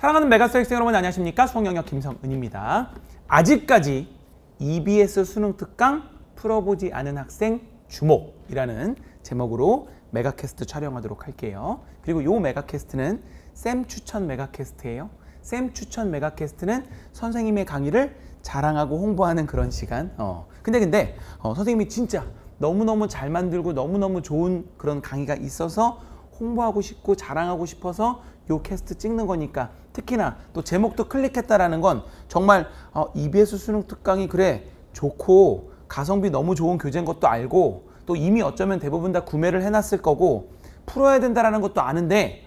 사랑하는 메가스터디 학생 여러분 안녕하십니까? 수학영역 김성은입니다. 아직까지 EBS 수능 특강 풀어보지 않은 학생 주목이라는 제목으로 메가캐스트 촬영하도록 할게요. 그리고 요 메가캐스트는 쌤 추천 메가캐스트예요. 쌤 추천 메가캐스트는 선생님의 강의를 자랑하고 홍보하는 그런 시간. 어. 근데 근데 어, 선생님이 진짜 너무너무 잘 만들고 너무너무 좋은 그런 강의가 있어서 홍보하고 싶고 자랑하고 싶어서 요 캐스트 찍는 거니까 특히나 또 제목도 클릭했다라는 건 정말 어, EBS 수능 특강이 그래 좋고 가성비 너무 좋은 교재인 것도 알고 또 이미 어쩌면 대부분 다 구매를 해놨을 거고 풀어야 된다라는 것도 아는데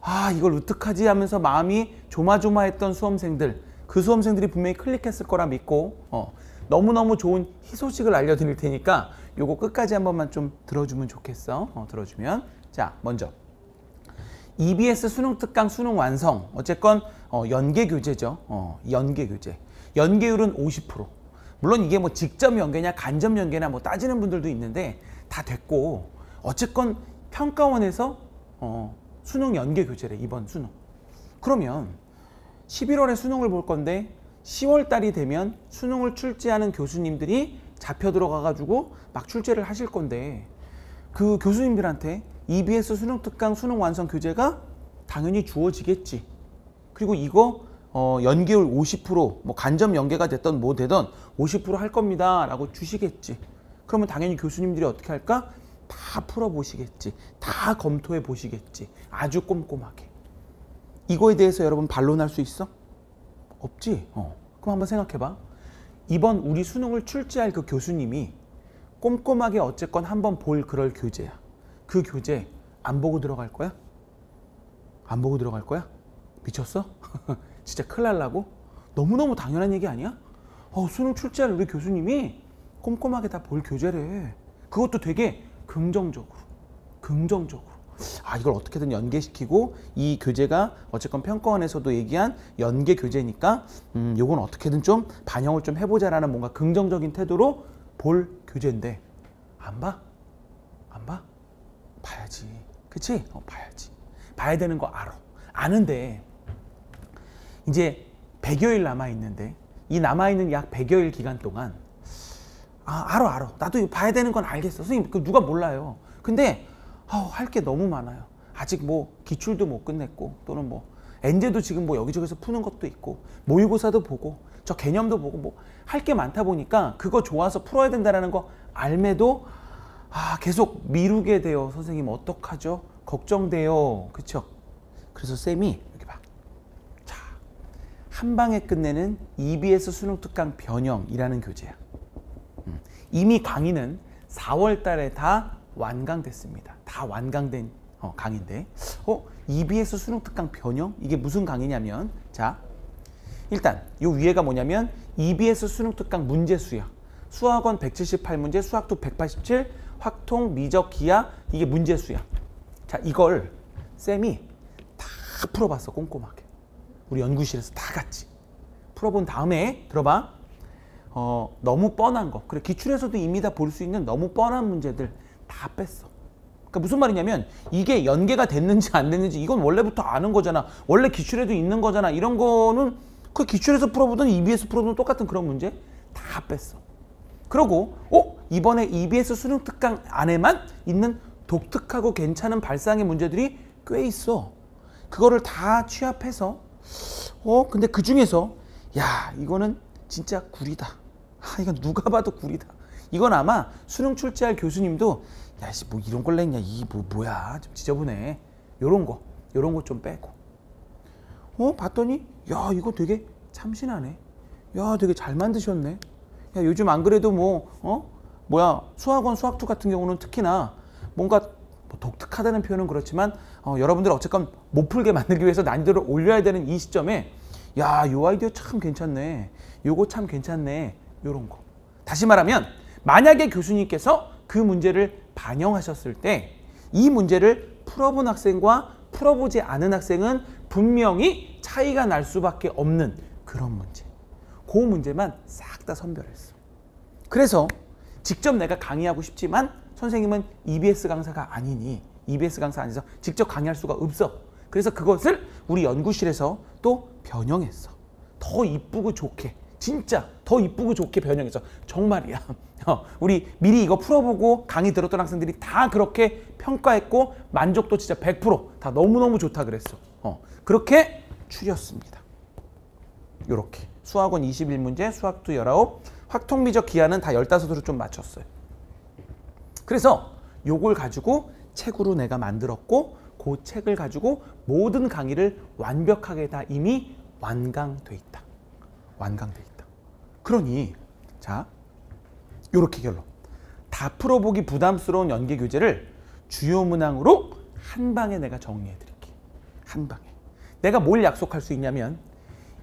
아 이걸 어떡하지 하면서 마음이 조마조마했던 수험생들 그 수험생들이 분명히 클릭했을 거라 믿고 어, 너무너무 좋은 희소식을 알려드릴 테니까 요거 끝까지 한 번만 좀 들어주면 좋겠어. 어, 들어주면. 자 먼저 EBS 수능 특강 수능 완성. 어쨌건 어, 연계 교재죠. 어, 연계 교재. 연계율은 50% 물론 이게 뭐 직접 연계냐 간접 연계냐 뭐 따지는 분들도 있는데 다 됐고 어쨌건 평가원에서 어, 수능 연계 교재래 이번 수능. 그러면 11월에 수능을 볼 건데 10월 달이 되면 수능을 출제하는 교수님들이 잡혀 들어가 가지고 막 출제를 하실 건데 그 교수님들한테 EBS 수능 특강 수능 완성 교재가 당연히 주어지겠지. 그리고 이거 어, 연계율 50%뭐 간접 연계가 됐던 뭐 되던 50%할 겁니다 라고 주시겠지. 그러면 당연히 교수님들이 어떻게 할까? 다 풀어 보시겠지. 다 검토해 보시겠지. 아주 꼼꼼하게. 이거에 대해서 여러분 반론할 수 있어? 없지. 어. 그럼 한번 생각해 봐. 이번 우리 수능을 출제할 그 교수님이 꼼꼼하게 어쨌건 한번 볼 그럴 교재야. 그 교재 안 보고 들어갈 거야? 안 보고 들어갈 거야? 미쳤어? 진짜 큰일 날라고? 너무너무 당연한 얘기 아니야? 어, 수능 출제할 우리 교수님이 꼼꼼하게 다 볼 교재래. 그것도 되게 긍정적으로. 긍정적으로. 아, 이걸 어떻게든 연계시키고 이 교재가 어쨌건 평가원에서도 얘기한 연계 교재니까 음, 요건 어떻게든 좀 반영을 좀 해보자라는 뭔가 긍정적인 태도로 볼 교재인데 안 봐? 안 봐? 봐야지. 그치? 어, 봐야지. 봐야 되는 거 알아. 아는데 이제 100여일 남아있는데 이 남아있는 약 100여일 기간 동안 아, 알아, 알아. 나도 봐야 되는 건 알겠어. 선생님, 그 누가 몰라요. 근데 아, 할게 너무 많아요. 아직 뭐 기출도 못 끝냈고 또는 뭐 엔제도 지금 뭐 여기저기서 푸는 것도 있고 모의고사도 보고 저 개념도 보고 뭐 할 게 많다 보니까 그거 좋아서 풀어야 된다는 거 알매도 아, 계속 미루게 돼요. 선생님 어떡하죠? 걱정돼요. 그쵸? 그래서 쌤이 여기 봐. 자, 한 방에 끝내는 EBS 수능 특강 변형이라는 교재야. 음, 이미 강의는 4월 달에 다 완강됐습니다. 다 완강된 어, 강의인데 어? EBS 수능 특강 변형? 이게 무슨 강의냐면 자, 일단 요 위에가 뭐냐면 EBS 수능 특강 문제수야. 수학원 178문제, 수학도 187, 확통, 미적, 기하 이게 문제수야. 자 이걸 쌤이 다 풀어봤어 꼼꼼하게. 우리 연구실에서 다 같이 풀어본 다음에 들어봐. 어, 너무 뻔한 거. 그래 기출에서도 이미 다 볼 수 있는 너무 뻔한 문제들 다 뺐어. 그러니까 무슨 말이냐면 이게 연계가 됐는지 안 됐는지 이건 원래부터 아는 거잖아. 원래 기출에도 있는 거잖아. 이런 거는 그 기출에서 풀어보던 EBS 풀어보던 똑같은 그런 문제 다 뺐어. 그리고 어 이번에 EBS 수능 특강 안에만 있는 독특하고 괜찮은 발상의 문제들이 꽤 있어. 그거를 다 취합해서 어 근데 그 중에서 야 이거는 진짜 구리다. 아 이건 누가 봐도 구리다. 이건 아마 수능 출제할 교수님도 야씨 뭐 이런 걸 냈냐 이 뭐 뭐야 좀 지저분해. 요런 거 요런 거 좀 빼고. 어 봤더니 야 이거 되게 참신하네. 야 되게 잘 만드셨네. 야, 요즘 안 그래도 뭐, 어? 뭐야, 수학원 수학투 같은 경우는 특히나 뭔가 뭐 독특하다는 표현은 그렇지만 어, 여러분들 어쨌건 못 풀게 만들기 위해서 난이도를 올려야 되는 이 시점에 야, 요 아이디어 참 괜찮네. 요거 참 괜찮네. 요런 거. 다시 말하면 만약에 교수님께서 그 문제를 반영하셨을 때 이 문제를 풀어본 학생과 풀어보지 않은 학생은 분명히 차이가 날 수밖에 없는 그런 문제. 그 문제만 싹 다 선별했어. 그래서 직접 내가 강의하고 싶지만 선생님은 EBS 강사가 아니니 EBS 강사 아니서 직접 강의할 수가 없어. 그래서 그것을 우리 연구실에서 또 변형했어. 더 이쁘고 좋게. 진짜 더 이쁘고 좋게 변형했어. 정말이야. 어, 우리 미리 이거 풀어보고 강의 들었던 학생들이 다 그렇게 평가했고 만족도 진짜 100%다 너무너무 좋다 그랬어. 어, 그렇게 추렸습니다. 요렇게. 수학원 21문제, 수학도 19, 확통미적 기하는 다 15으로 좀 맞췄어요. 그래서 요걸 가지고 책으로 내가 만들었고 그 책을 가지고 모든 강의를 완벽하게 다 이미 완강돼 있다. 완강돼 있다. 그러니 자 요렇게 결론. 다 풀어보기 부담스러운 연계 교재를 주요 문항으로 한 방에 내가 정리해 드릴게. 한 방에. 내가 뭘 약속할 수 있냐면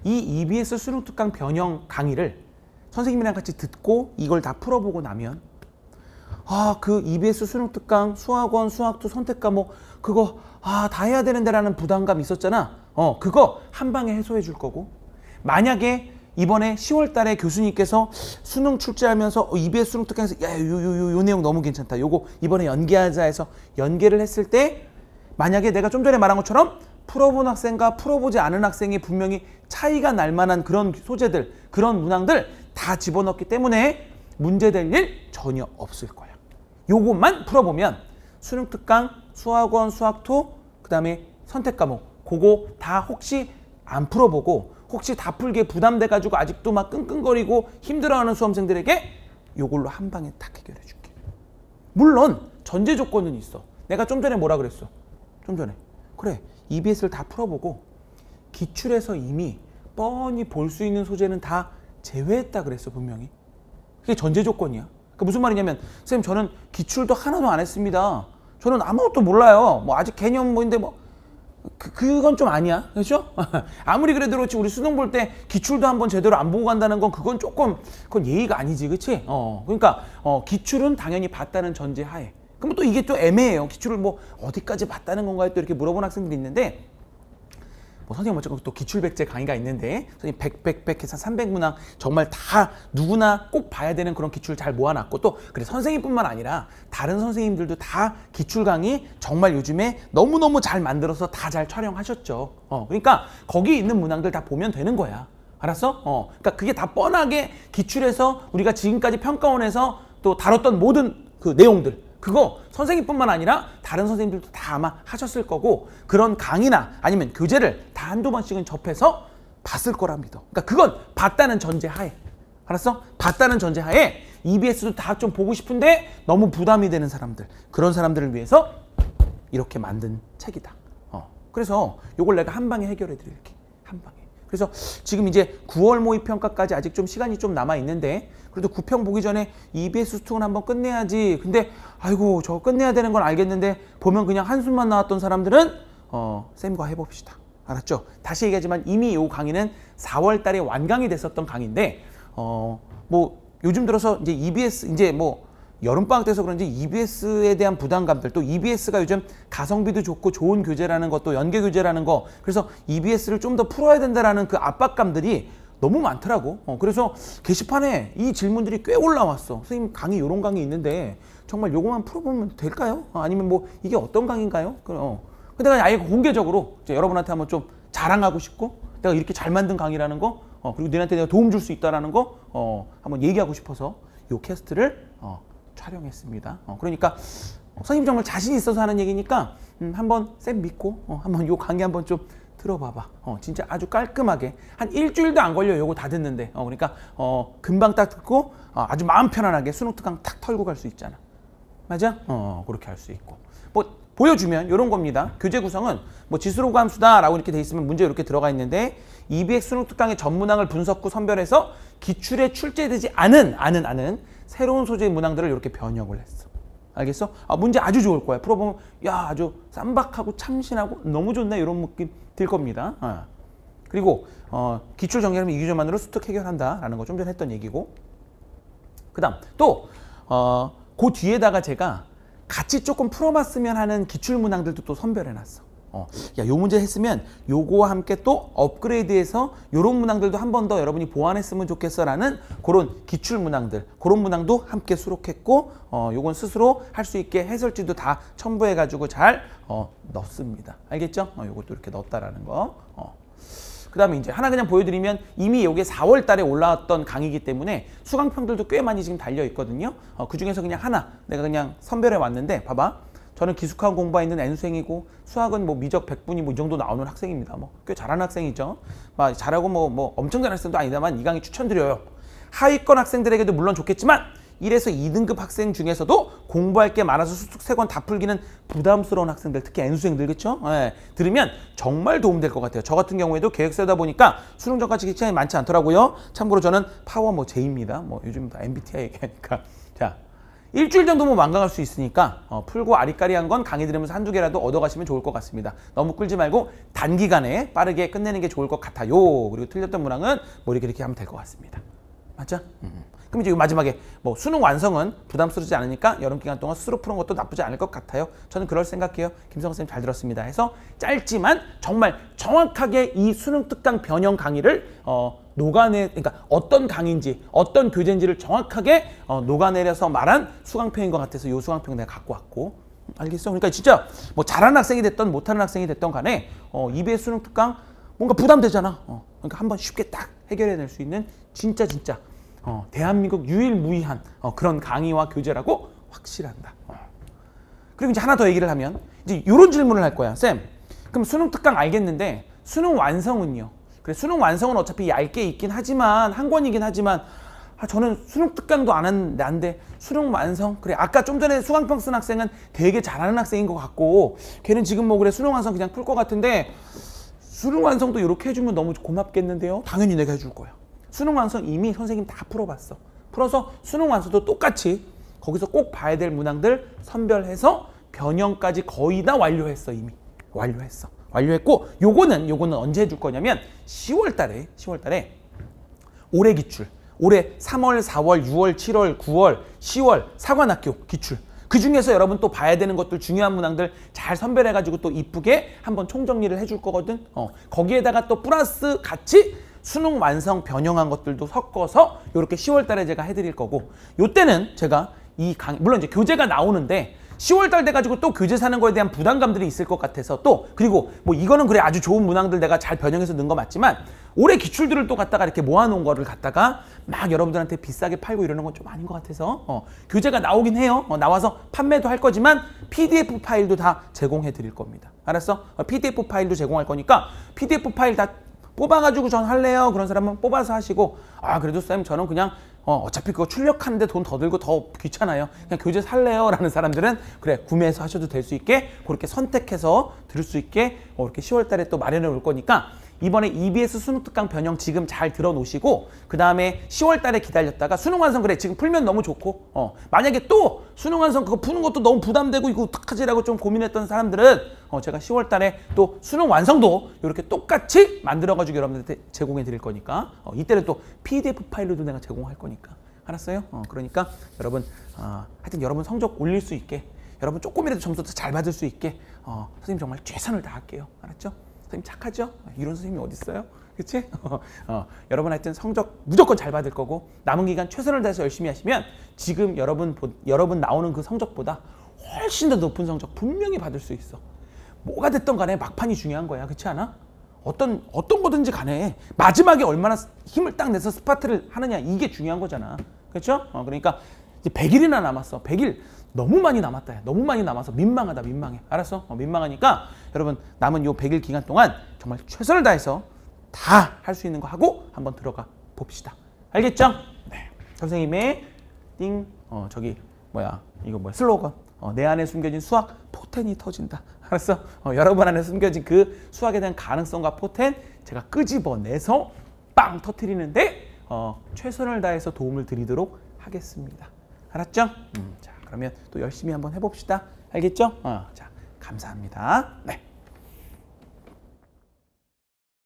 이 EBS 수능 특강 변형 강의를 선생님이랑 같이 듣고 이걸 다 풀어보고 나면 아, 그 EBS 수능 특강, 수학원, 수학투 선택 과목 그거 아, 다 해야 되는데 라는 부담감 있었잖아. 어, 그거 한 방에 해소해 줄 거고. 만약에 이번에 10월 달에 교수님께서 수능 출제하면서 어, EBS 수능 특강에서 야, 요, 요, 요, 요 내용 너무 괜찮다. 요거 이번에 연계하자 해서 연계를 했을 때 만약에 내가 좀 전에 말한 것처럼 풀어본 학생과 풀어보지 않은 학생이 분명히 차이가 날 만한 그런 소재들, 그런 문항들 다 집어넣기 때문에 문제될 일 전혀 없을 거야. 요것만 풀어보면 수능 특강, 수학원, 수학투, 그 다음에 선택 과목 그거 다 혹시 안 풀어보고 혹시 다 풀게 부담돼가지고 아직도 막 끙끙거리고 힘들어하는 수험생들에게 요걸로 한 방에 딱 해결해 줄게. 물론 전제 조건은 있어. 내가 좀 전에 뭐라 그랬어? 좀 전에. 그래. EBS를 다 풀어보고 기출에서 이미 뻔히 볼 수 있는 소재는 다 제외했다 그랬어 분명히. 그게 전제 조건이야. 그 무슨 말이냐면 선생님 저는 기출도 하나도 안 했습니다. 저는 아무것도 몰라요. 뭐 아직 개념 뭐인데 뭐 그, 그건 좀 아니야. 그렇죠? 아무리 그래도 그렇지 우리 수능 볼 때 기출도 한번 제대로 안 보고 간다는 건 그건 조금 그건 예의가 아니지. 그렇지? 어. 그러니까 어, 기출은 당연히 봤다는 전제 하에. 그럼 또 이게 또 애매해요. 기출을 뭐 어디까지 봤다는 건가요? 또 이렇게 물어본 학생들이 있는데 뭐 선생님 어쨌건 또 기출백제 강의가 있는데 선생님 100, 100, 100 해서 300문항 정말 다 누구나 꼭 봐야 되는 그런 기출 잘 모아놨고 또 그래 선생님뿐만 아니라 다른 선생님들도 다 기출 강의 정말 요즘에 너무너무 잘 만들어서 다 잘 촬영하셨죠. 어, 그러니까 거기 있는 문항들 다 보면 되는 거야. 알았어? 어, 그러니까 그게 다 뻔하게 기출에서 우리가 지금까지 평가원에서 또 다뤘던 모든 그 내용들 그거 선생님뿐만 아니라 다른 선생님들도 다 아마 하셨을 거고 그런 강의나 아니면 교재를 다 한두 번씩은 접해서 봤을 거라 믿어. 그러니까 그건 봤다는 전제 하에. 알았어? 봤다는 전제 하에 EBS도 다 좀 보고 싶은데 너무 부담이 되는 사람들. 그런 사람들을 위해서 이렇게 만든 책이다. 어. 그래서 이걸 내가 한 방에 해결해 드릴게. 한 방에. 그래서 지금 이제 9월 모의 평가까지 아직 좀 시간이 좀 남아 있는데 그래도 구평 보기 전에 EBS 수특은 한번 끝내야지. 근데 아이고 저 끝내야 되는 건 알겠는데 보면 그냥 한숨만 나왔던 사람들은 어 쌤과 해봅시다. 알았죠? 다시 얘기하지만 이미 이 강의는 4월 달에 완강이 됐었던 강의인데 어 뭐 요즘 들어서 이제 EBS 이제 뭐 여름방학 돼서 그런지 EBS에 대한 부담감들 또 EBS가 요즘 가성비도 좋고 좋은 교재라는 것도 연계 교재라는 거 그래서 EBS를 좀 더 풀어야 된다라는 그 압박감들이 너무 많더라고. 어, 그래서 게시판에 이 질문들이 꽤 올라왔어. 선생님 강의 요런 강의 있는데 정말 요거만 풀어보면 될까요? 어, 아니면 뭐 이게 어떤 강의인가요? 그, 어. 근데 내가 아예 공개적으로 여러분한테 한번 좀 자랑하고 싶고 내가 이렇게 잘 만든 강의라는 거 어, 그리고 너한테 내가 도움 줄 수 있다라는 거 어, 한번 얘기하고 싶어서 요 캐스트를 어, 촬영했습니다. 어, 그러니까 선생님 정말 자신 있어서 하는 얘기니까 음, 한번 쌤 믿고 어, 한번 요 강의 한번 좀 들어봐봐. 어, 진짜 아주 깔끔하게 한 일주일도 안 걸려 요거 다 듣는데. 어, 그러니까 어, 금방 딱 듣고 어, 아주 마음 편안하게 수능 특강 탁 털고 갈 수 있잖아. 맞아? 어, 그렇게 할 수 있고. 뭐 보여주면 이런 겁니다. 교재 구성은 뭐 지수로그 함수다라고 이렇게 돼 있으면 문제 이렇게 들어가 있는데 EBX 수능 특강의 전문항을 분석 후 선별해서 기출에 출제되지 않은 않은 않은 새로운 소재의 문항들을 이렇게 변형을 했어. 알겠어? 아, 문제 아주 좋을 거야. 풀어보면 야 아주 쌈박하고 참신하고 너무 좋네 이런 느낌 들 겁니다. 어. 그리고 어, 기출 정리하면 이규조만으로 수특 해결한다라는 거 좀 전에 했던 얘기고 그다음 또 어, 그 뒤에다가 제가 같이 조금 풀어봤으면 하는 기출 문항들도 또 선별해놨어. 어, 야, 요 문제 했으면 요거와 함께 또 업그레이드해서 요런 문항들도 한 번 더 여러분이 보완했으면 좋겠어라는 그런 기출 문항들, 그런 문항도 함께 수록했고, 어, 요건 스스로 할 수 있게 해설지도 다 첨부해 가지고 잘 어, 넣습니다. 알겠죠? 어, 요것도 이렇게 넣었다라는 거. 어. 그 다음에 이제 하나 그냥 보여드리면 이미 여기에 4월 달에 올라왔던 강의이기 때문에 수강평들도 꽤 많이 지금 달려 있거든요. 어, 그 중에서 그냥 하나 내가 그냥 선별해 왔는데 봐봐. 저는 기숙학 공부하 있는 N수생이고 수학은 뭐 미적 100분이 뭐 이 정도 나오는 학생입니다. 뭐 꽤 잘하는 학생이죠. 막 잘하고 뭐, 뭐 엄청 잘하는 학생도 아니다만 이 강의 추천드려요. 하위권 학생들에게도 물론 좋겠지만 1에서 2등급 학생 중에서도 공부할 게 많아서 수특 세권 다 풀기는 부담스러운 학생들 특히 N수생들 그렇죠? 예, 들으면 정말 도움될 것 같아요. 저 같은 경우에도 계획서다 보니까 수능 전까지 시간이 많지 않더라고요. 참고로 저는 파워 뭐 J입니다. 뭐 요즘 다 MBTI 얘기하니까 자 일주일 정도 뭐 완강할 수 있으니까 어, 풀고 아리까리한 건 강의 들으면서 한두 개라도 얻어가시면 좋을 것 같습니다. 너무 끌지 말고 단기간에 빠르게 끝내는 게 좋을 것 같아요. 그리고 틀렸던 문항은 뭐 이렇게 이렇게 하면 될 것 같습니다. 맞죠? 음. 그럼 이제 마지막에 뭐 수능 완성은 부담스럽지 않으니까 여름 기간 동안 스스로 푸는 것도 나쁘지 않을 것 같아요. 저는 그럴 생각해요. 김성호 선생님 잘 들었습니다. 해서 짧지만 정말 정확하게 이 수능 특강 변형 강의를 어, 녹아내 그러니까 어떤 강의인지 어떤 교재인지를 정확하게 어, 녹아내려서 말한 수강평인 것 같아서 이 수강평 내가 갖고 왔고 알겠어? 그러니까 진짜 뭐 잘하는 학생이 됐던 못하는 학생이 됐던 간에 어, EBS 수능 특강 뭔가 부담되잖아. 어, 그러니까 한번 쉽게 딱 해결해낼 수 있는 진짜 진짜 어, 대한민국 유일무이한 어, 그런 강의와 교재라고 확실한다. 어. 그리고 이제 하나 더 얘기를 하면 이제 이런 질문을 할 거야. 쌤, 그럼 수능 특강 알겠는데 수능 완성은요? 그래 수능 완성은 어차피 얇게 있긴 하지만 한 권이긴 하지만 아, 저는 수능 특강도 안 돼. 수능 완성? 그래 아까 좀 전에 수강평 쓴 학생은 되게 잘하는 학생인 것 같고 걔는 지금 뭐 그래 수능 완성 그냥 풀 것 같은데 수능 완성도 이렇게 해주면 너무 고맙겠는데요? 당연히 내가 해줄 거야. 수능 완성 이미 선생님 다 풀어봤어. 풀어서 수능 완성도 똑같이 거기서 꼭 봐야 될 문항들 선별해서 변형까지 거의 다 완료했어 이미. 완료했어. 완료했고 요거는 요거는 언제 해줄 거냐면 10월 달에 10월 달에 올해 기출 올해 3월, 4월, 6월, 7월, 9월, 10월 사관학교 기출 그 중에서 여러분 또 봐야 되는 것들 중요한 문항들 잘 선별해가지고 또 이쁘게 한번 총정리를 해줄 거거든. 어, 거기에다가 또 플러스 같이 수능 완성 변형한 것들도 섞어서 이렇게 10월 달에 제가 해드릴 거고 요때는 제가 이 강, 물론 이제 교재가 나오는데 10월 달 돼가지고 또 교재 사는 거에 대한 부담감들이 있을 것 같아서 또 그리고 뭐 이거는 그래 아주 좋은 문항들 내가 잘 변형해서 넣은 거 맞지만 올해 기출들을 또 갖다가 이렇게 모아놓은 거를 갖다가 막 여러분들한테 비싸게 팔고 이러는 건 좀 아닌 것 같아서 어, 교재가 나오긴 해요. 어, 나와서 판매도 할 거지만 PDF 파일도 다 제공해 드릴 겁니다. 알았어? 어, PDF 파일도 제공할 거니까 PDF 파일 다 뽑아가지고 전 할래요. 그런 사람은 뽑아서 하시고 아 그래도 쌤 저는 그냥 어, 어차피 그거 출력하는데 돈 더 들고 더 귀찮아요. 그냥 교재 살래요. 라는 사람들은 그래 구매해서 하셔도 될 수 있게 그렇게 선택해서 들을 수 있게 어, 이렇게 10월 달에 또 마련해 올 거니까 이번에 EBS 수능 특강 변형 지금 잘 들어 놓으시고 그 다음에 10월 달에 기다렸다가 수능 완성 그래 지금 풀면 너무 좋고 어 만약에 또 수능 완성 그거 푸는 것도 너무 부담되고 이거 어떡하지라고 좀 고민했던 사람들은 어 제가 10월 달에 또 수능 완성도 이렇게 똑같이 만들어 가지고 여러분들한테 제공해 드릴 거니까 어 이때는 또 PDF 파일로도 내가 제공할 거니까 알았어요? 어 그러니까 여러분 어, 하여튼 여러분 성적 올릴 수 있게 여러분 조금이라도 점수 더잘 받을 수 있게 어, 선생님 정말 최선을 다할게요. 알았죠? 선생님 착하죠? 이런 선생님이 어디 있어요? 그치? 어, 어, 여러분 하여튼 성적 무조건 잘 받을 거고 남은 기간 최선을 다해서 열심히 하시면 지금 여러분 보, 여러분 나오는 그 성적보다 훨씬 더 높은 성적 분명히 받을 수 있어. 뭐가 됐던 간에 막판이 중요한 거야. 그렇지 않아? 어떤 어떤 거든지 간에 마지막에 얼마나 힘을 딱 내서 스파트를 하느냐 이게 중요한 거잖아. 그렇죠? 어, 그러니까 이제 100일이나 남았어. 100일 너무 많이 남았다. 너무 많이 남아서 민망하다. 민망해. 알았어? 어, 민망하니까 여러분 남은 요 100일 기간 동안 정말 최선을 다해서 다 할 수 있는 거 하고 한번 들어가 봅시다. 알겠죠? 네. 선생님의 띵, 어, 저기, 뭐야, 이거 뭐야, 슬로건. 어, 내 안에 숨겨진 수학 포텐이 터진다. 알았어? 어, 여러분 안에 숨겨진 그 수학에 대한 가능성과 포텐 제가 끄집어내서 빵 터트리는데 어, 최선을 다해서 도움을 드리도록 하겠습니다. 알았죠? 음, 자, 그러면 또 열심히 한번 해봅시다. 알겠죠? 어, 자, 감사합니다. 네.